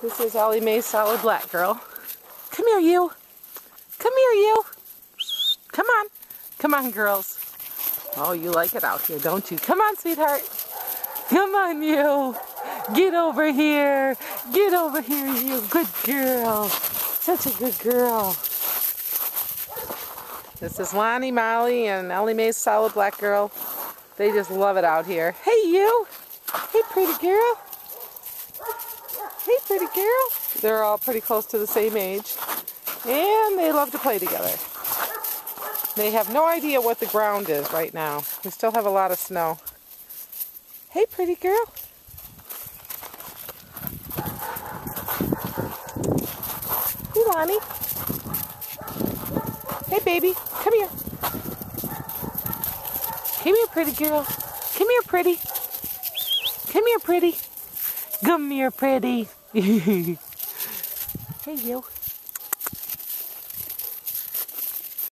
This is Elley May's solid black girl. Come here, you. Come here, you. Come on. Come on, girls. Oh, you like it out here, don't you? Come on, sweetheart. Come on, you. Get over here. Get over here, you. Good girl. Such a good girl. This is Lonnie, Molly, and Elley May's solid black girl. They just love it out here. Hey, you. Hey, pretty girl. Girl. They're all pretty close to the same age. And they love to play together. They have no idea what the ground is right now. We still have a lot of snow. Hey, pretty girl. Hey, Lonnie. Hey, baby. Come here. Come here, pretty girl. Come here, pretty. Come here, pretty. Come here, pretty. Hey, you.